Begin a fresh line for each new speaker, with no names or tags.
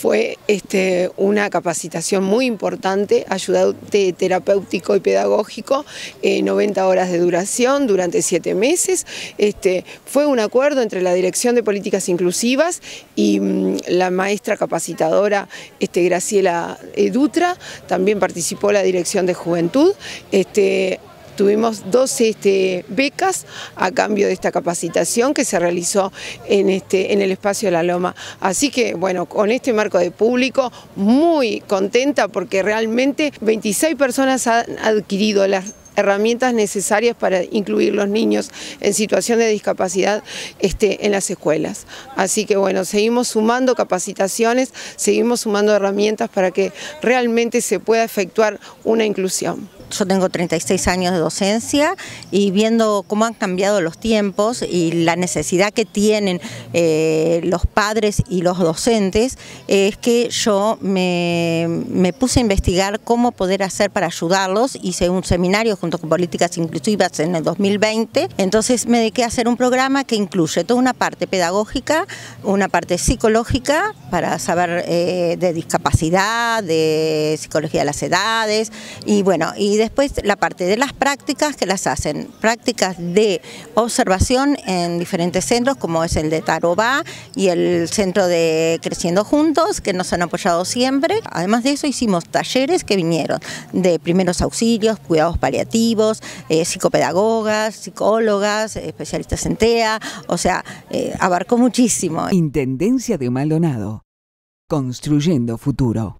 fue este, una capacitación muy importante, ayudante terapéutico y pedagógico, 90 horas de duración durante siete meses. Este, fue un acuerdo entre la Dirección de Políticas Inclusivas y mm, la maestra capacitadora este, Graciela Dutra, también participó la Dirección de Juventud. Este, tuvimos dos este, becas a cambio de esta capacitación que se realizó en, este, en el espacio de la Loma. Así que, bueno, con este marco de público, muy contenta porque realmente 26 personas han adquirido las herramientas necesarias para incluir los niños en situación de discapacidad este, en las escuelas. Así que bueno, seguimos sumando capacitaciones, seguimos sumando herramientas para que realmente se pueda efectuar una inclusión
yo tengo 36 años de docencia y viendo cómo han cambiado los tiempos y la necesidad que tienen eh, los padres y los docentes, es que yo me, me, puse a investigar cómo poder hacer para ayudarlos. Hice un seminario junto con Políticas Inclusivas en el 2020, entonces me dediqué a hacer un programa que incluye toda una parte pedagógica, una parte psicológica para saber eh, de discapacidad, de psicología de las edades y bueno, y después la parte de las prácticas que las hacen, prácticas de observación en diferentes centros como es el de Tarobá y el centro de Creciendo Juntos que nos han apoyado siempre. Además de eso hicimos talleres que vinieron de primeros auxilios, cuidados paliativos, eh, psicopedagogas, psicólogas, especialistas en TEA, o sea, eh, abarcó muchísimo.
Intendencia de Maldonado, construyendo futuro.